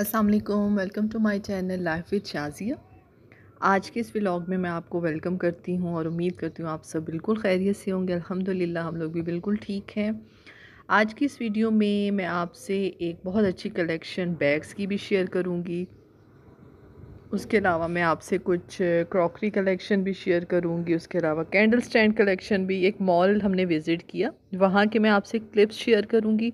अस्सलाम वालेकुम to my channel life with Shazia आज के इस व्लॉग में मैं आपको वेलकम करती हूँ और उम्मीद करती हूँ आप सब बिल्कुल खैरियत से होंगे। अल्हम्दुलिल्लाह हम लोग भी बिल्कुल ठीक हैं। आज की इस वीडियो में मैं आपसे एक बहुत अच्छी कलेक्शन बैग्स की भी शेयर करूँगी। उसके अलावा मैं आपसे कुछ क्रॉकरी कलेक्शन भी शेयर करूँगी। उसके अलावा कैंडल स्टैंड कलेक्शन भी एक मॉल हमने विज़िट किया। वहाँ के मैं आपसे क्लिप्स शेयर करूँगी।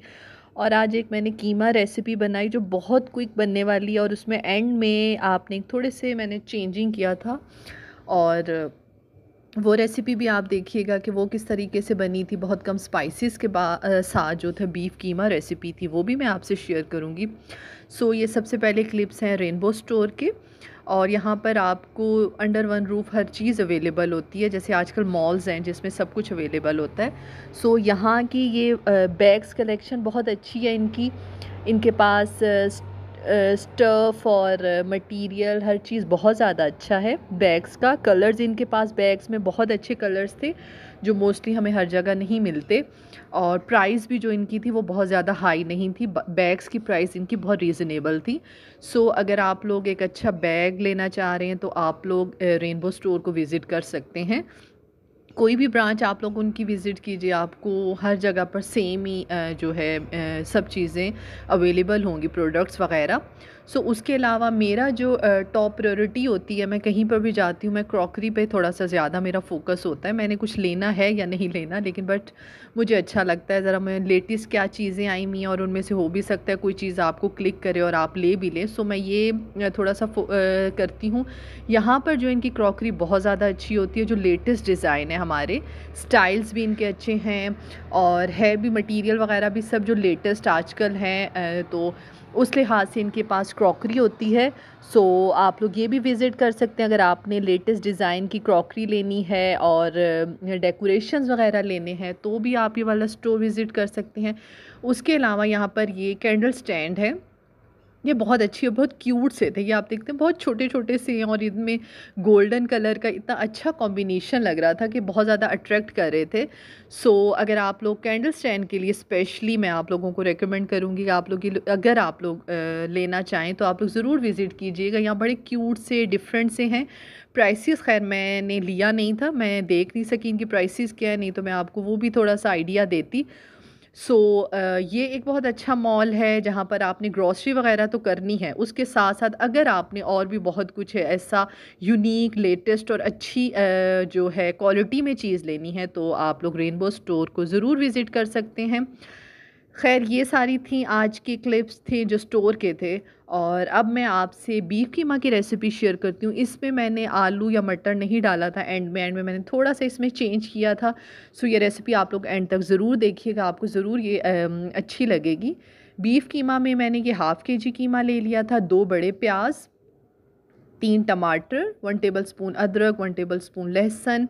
और आज एक मैंने कीमा रेसिपी बनाई जो बहुत क्विक बनने वाली है और उसमें एंड में आपने थोड़े से मैंने चेंजिंग किया था और वो रेसिपी भी आप देखिएगा कि वो किस तरीके से बनी थी। बहुत कम स्पाइसेस के साथ जो था बीफ कीमा रेसिपी थी, वो भी मैं आपसे शेयर करूँगी। सो ये सबसे पहले क्लिप्स हैं रेनबो स्टोर के और यहाँ पर आपको अंडर वन रूफ़ हर चीज़ अवेलेबल होती है। जैसे आजकल मॉल्स हैं जिसमें सब कुछ अवेलेबल होता है। सो यहाँ की ये बैग्स कलेक्शन बहुत अच्छी है इनकी। इनके पास स्टफ़ और मटेरियल हर चीज़ बहुत ज़्यादा अच्छा है। बैग्स का कलर्स इनके पास बैग्स में बहुत अच्छे कलर्स थे जो मोस्टली हमें हर जगह नहीं मिलते। और प्राइस भी जो इनकी थी वो बहुत ज़्यादा हाई नहीं थी। बैग्स की प्राइस इनकी बहुत रीज़नेबल थी। सो so, अगर आप लोग एक अच्छा बैग लेना चाह रहे हैं तो आप लोग रेनबो स्टोर को विज़िट कर सकते हैं। कोई भी ब्रांच आप लोग उनकी विज़िट कीजिए, आपको हर जगह पर सेम ही जो है सब चीज़ें अवेलेबल होंगी प्रोडक्ट्स वगैरह। सो उसके अलावा मेरा जो टॉप प्रायोरिटी होती है, मैं कहीं पर भी जाती हूँ, मैं क्रॉकरी पे थोड़ा सा ज़्यादा मेरा फोकस होता है। मैंने कुछ लेना है या नहीं लेना, लेकिन बट मुझे अच्छा लगता है, ज़रा मैं लेटेस्ट क्या चीज़ें आई हुई हैं और उनमें से हो भी सकता है, कोई चीज़ आपको क्लिक करे और आप ले भी लें। सो मैं ये थोड़ा सा करती हूँ। यहाँ पर जो इनकी क्रॉकरी बहुत ज़्यादा अच्छी होती है, जो लेटेस्ट डिज़ाइन है हमारे स्टाइल्स भी इनके अच्छे हैं और है भी मटीरियल वगैरह भी सब जो लेटेस्ट आजकल हैं तो उस लिहाज से इनके पास क्रॉकरी होती है। सो, आप लोग ये भी विज़िट कर सकते हैं। अगर आपने लेटेस्ट डिज़ाइन की क्रॉकरी लेनी है और डेकोरेशंस वगैरह लेने हैं तो भी आप ये वाला स्टोर विज़िट कर सकते हैं। उसके अलावा यहाँ पर ये कैंडल स्टैंड है। ये बहुत अच्छी और बहुत क्यूट से थे ये आप देखते हैं बहुत छोटे छोटे से हैं और इनमें गोल्डन कलर का इतना अच्छा कॉम्बिनेशन लग रहा था कि बहुत ज़्यादा अट्रैक्ट कर रहे थे। सो so, अगर आप लोग कैंडल स्टैंड के लिए स्पेशली मैं आप लोगों को रेकमेंड करूँगी कि आप लोग अगर आप लोग लेना चाहें तो आप लोग ज़रूर विज़िट कीजिएगा। यहाँ बड़े क्यूट से डिफरेंट से हैं। प्राइसेस खैर मैंने लिया नहीं था मैं देख नहीं सकी इनकी प्राइसेस क्या है नहीं तो मैं आपको वो भी थोड़ा सा आइडिया देती। सो so, uh, ये एक बहुत अच्छा मॉल है जहाँ पर आपने ग्रॉसरी वगैरह तो करनी है। उसके साथ साथ अगर आपने और भी बहुत कुछ है ऐसा यूनिक लेटेस्ट और अच्छी uh, जो है क्वालिटी में चीज़ लेनी है तो आप लोग रेनबो स्टोर को ज़रूर विज़िट कर सकते हैं। खैर, ये सारी थी आज के क्लिप्स थे जो स्टोर के थे और अब मैं आपसे बीफ कीमा की रेसिपी शेयर करती हूँ। इसमें मैंने आलू या मटर नहीं डाला था एंड में एंड में मैंने थोड़ा सा इसमें चेंज किया था। सो ये रेसिपी आप लोग एंड तक ज़रूर देखिएगा, आपको ज़रूर ये अच्छी लगेगी। बीफ कीमा में मैंने ये हाफ़ के जी कीमा ले लिया था, दो बड़े प्याज, तीन टमाटर वन टेबल स्पून अदरक वन टेबल स्पून लहसुन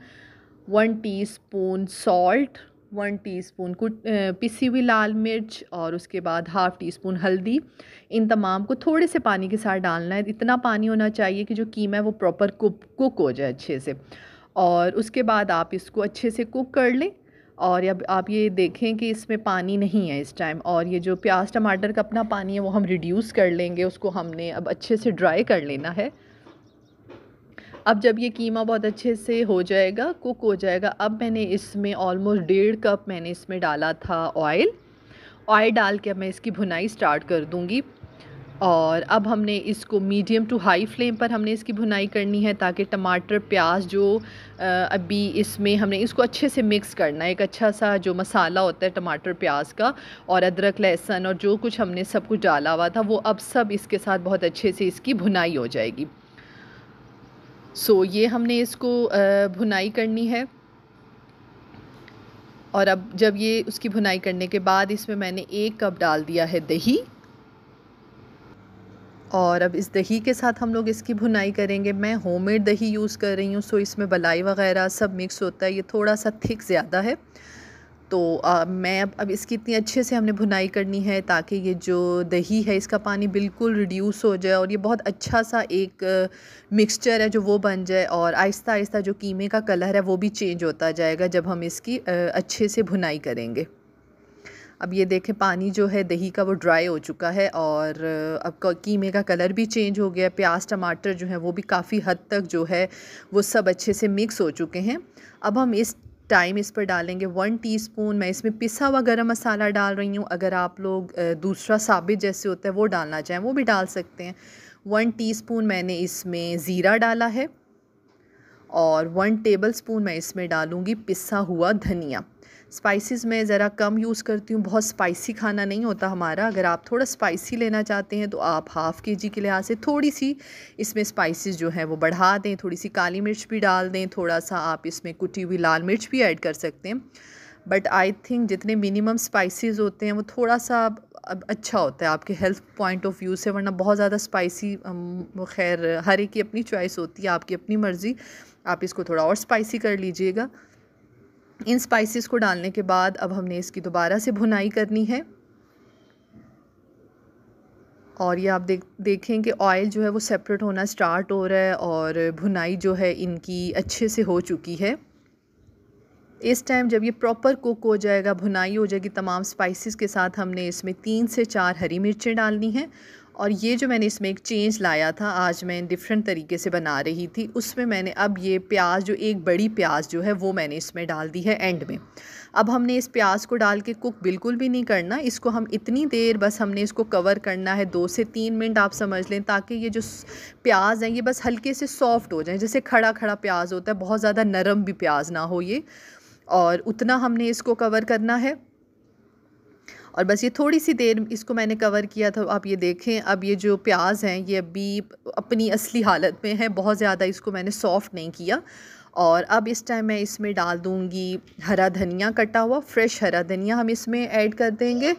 one teaspoon salt one teaspoon कुट पिसी हुई लाल मिर्च और उसके बाद हाफ़ टी स्पून हल्दी। इन तमाम को थोड़े से पानी के साथ डालना है। इतना पानी होना चाहिए कि जो कीमा है वो प्रॉपर कुक कुक हो जाए अच्छे से। और उसके बाद आप इसको अच्छे से कुक कर लें। और अब आप ये देखें कि इसमें पानी नहीं है इस टाइम और ये जो प्याज टमाटर का अपना पानी है वो हम रिड्यूस कर लेंगे। उसको हमने अब अच्छे से ड्राई कर लेना है। अब जब ये कीमा बहुत अच्छे से हो जाएगा, कुक हो जाएगा, अब मैंने इसमें ऑलमोस्ट डेढ़ कप मैंने इसमें डाला था ऑयल ऑयल डाल के मैं इसकी भुनाई स्टार्ट कर दूँगी। और अब हमने इसको मीडियम टू हाई फ्लेम पर हमने इसकी भुनाई करनी है ताकि टमाटर, प्याज जो अभी इसमें हमने इसको अच्छे से मिक्स करना है। एक अच्छा सा जो मसाला होता है टमाटर, प्याज का और अदरक, लहसुन और जो कुछ हमने सब कुछ डाला हुआ था, वो अब सब इसके साथ बहुत अच्छे से इसकी भुनाई हो जाएगी। सो ये हमने इसको भुनाई करनी है। और अब जब ये उसकी भुनाई करने के बाद इसमें मैंने एक कप डाल दिया है दही। और अब इस दही के साथ हम लोग इसकी भुनाई करेंगे। मैं होममेड दही यूज़ कर रही हूँ सो इसमें बलाई वगैरह सब मिक्स होता है। ये थोड़ा सा थिक ज़्यादा है। तो आ, मैं अब अब इसकी इतनी अच्छे से हमने भुनाई करनी है ताकि ये जो दही है इसका पानी बिल्कुल रिड्यूस हो जाए और ये बहुत अच्छा सा एक मिक्सचर है जो वो बन जाए और आहिस्ता आहिस्ता जो कीमे का कलर है वो भी चेंज होता जाएगा जब हम इसकी आ, अच्छे से भुनाई करेंगे। अब ये देखें पानी जो है दही का वो ड्राई हो चुका है और अब कीमे का कलर भी चेंज हो गया प्याज टमाटर जो है वो भी काफ़ी हद तक जो है वो सब अच्छे से मिक्स हो चुके हैं। अब हम इस टाइम इस पर डालेंगे, वन टीस्पून, मैं इसमें पिसा हुआ गरम मसाला डाल रही हूँ। अगर आप लोग दूसरा साबित जैसे होता है, वो डालना चाहें, वो भी डाल सकते हैं। वन टीस्पून मैंने इसमें ज़ीरा डाला है। और वन टेबल स्पून मैं इसमें डालूँगी पिसा हुआ धनिया। स्पाइसेस मैं ज़रा कम यूज़ करती हूँ। बहुत स्पाइसी खाना नहीं होता हमारा। अगर आप थोड़ा स्पाइसी लेना चाहते हैं तो आप हाफ़ के जी के लिहाज से थोड़ी सी इसमें स्पाइसेस जो हैं, वो बढ़ा दें। थोड़ी सी काली मिर्च भी डाल दें। थोड़ा सा आप इसमें कुटी हुई लाल मिर्च भी ऐड कर सकते हैं। बट आई थिंक जितने मिनिमम स्पाइसेस होते हैं, वो थोड़ा सा अब अच्छा होता है आपके हेल्थ पॉइंट ऑफ़ व्यू से। वरना बहुत ज़्यादा स्पाइसी खैर, हर एक की अपनी चॉइस होती है। आपकी अपनी मर्ज़ी। आप इसको थोड़ा और स्पाइसी कर लीजिएगा। इन स्पाइसेस को डालने के बाद अब हमने इसकी दोबारा से भुनाई करनी है। और ये आप देख, देखें कि ऑयल जो है वो सेपरेट होना स्टार्ट हो रहा है और भुनाई जो है इनकी अच्छे से हो चुकी है। इस टाइम जब ये प्रॉपर कुक हो जाएगा, भुनाई हो जाएगी, तमाम स्पाइसेस के साथ हमने इसमें तीन से चार हरी मिर्चें डालनी हैं। और ये जो मैंने इसमें एक चेंज लाया था, आज मैं डिफरेंट तरीके से बना रही थी, उसमें मैंने अब ये प्याज जो एक बड़ी प्याज जो है, वो मैंने इसमें डाल दी है एंड में। अब हमने इस प्याज को डाल के कुक बिल्कुल भी नहीं करना, इसको हम इतनी देर बस हमने इसको कवर करना है, दो से तीन मिनट आप समझ लें, ताकि ये जो प्याज हैं, ये बस हल्के से सॉफ्ट हो जाए, जैसे खड़ा खड़ा प्याज होता है, बहुत ज़्यादा नरम भी प्याज ना हो ये। और उतना हमने इसको कवर करना है। और बस ये थोड़ी सी देर इसको मैंने कवर किया था, आप ये देखें, अब ये जो प्याज हैं, ये अभी अपनी असली हालत में है, बहुत ज़्यादा इसको मैंने सॉफ़्ट नहीं किया और अब इस टाइम मैं इसमें डाल दूँगी हरा धनिया कटा हुआ, फ्रेश हरा धनिया हम इसमें ऐड कर देंगे।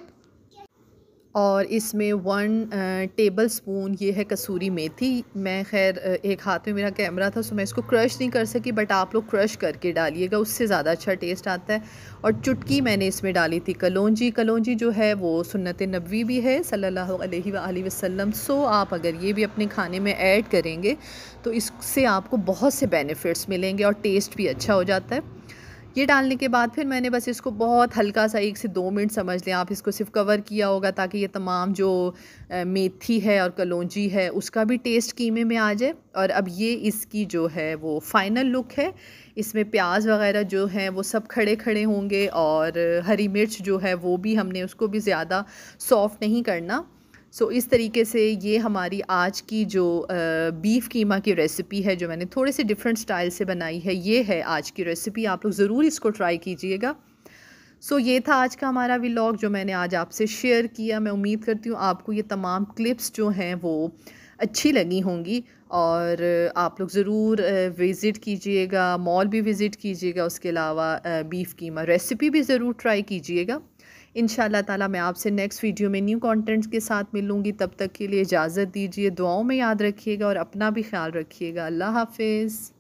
और इसमें वन टेबल स्पून ये है कसूरी मेथी। मैं खैर एक हाथ में मेरा कैमरा था सो मैं इसको क्रश नहीं कर सकी बट आप लोग क्रश करके डालिएगा, उससे ज़्यादा अच्छा टेस्ट आता है। और चुटकी मैंने इसमें डाली थी, कलौजी। कलौजी जो है, वो सुन्नत नबी भी है अलैहि वसल्लम। सो आप अगर ये भी अपने खाने में ऐड करेंगे तो इससे आपको बहुत से बेनिफिट्स मिलेंगे और टेस्ट भी अच्छा हो जाता है। ये डालने के बाद फिर मैंने बस इसको बहुत हल्का सा एक से दो मिनट समझ लें आप इसको सिर्फ़ कवर किया होगा ताकि ये तमाम जो मेथी है और कलौजी है उसका भी टेस्ट कीमे में आ जाए। और अब ये इसकी जो है वो फ़ाइनल लुक है। इसमें प्याज वगैरह जो हैं वो सब खड़े खड़े होंगे और हरी मिर्च जो है वो भी हमने उसको भी ज़्यादा सॉफ़्ट नहीं करना। सो so, इस तरीके से ये हमारी आज की जो बीफ़ कीमा की रेसिपी है जो मैंने थोड़े से डिफरेंट स्टाइल से बनाई है ये है आज की रेसिपी आप लोग ज़रूर इसको ट्राई कीजिएगा। सो so, ये था आज का हमारा व्लॉग जो मैंने आज आपसे शेयर किया। मैं उम्मीद करती हूँ आपको ये तमाम क्लिप्स जो हैं वो अच्छी लगी होंगी। और आप लोग ज़रूर विज़िट कीजिएगा मॉल भी विज़िट कीजिएगा उसके अलावा बीफ़ कीमा रेसिपी भी ज़रूर ट्राई कीजिएगा। इन ताला मैं आपसे नेक्स्ट वीडियो में न्यू कॉन्टेंट्स के साथ मिलूँगी। तब तक के लिए इजाज़त दीजिए, दुआओं में याद रखिएगा और अपना भी ख्याल रखिएगा। अल्लाह हाफिज़।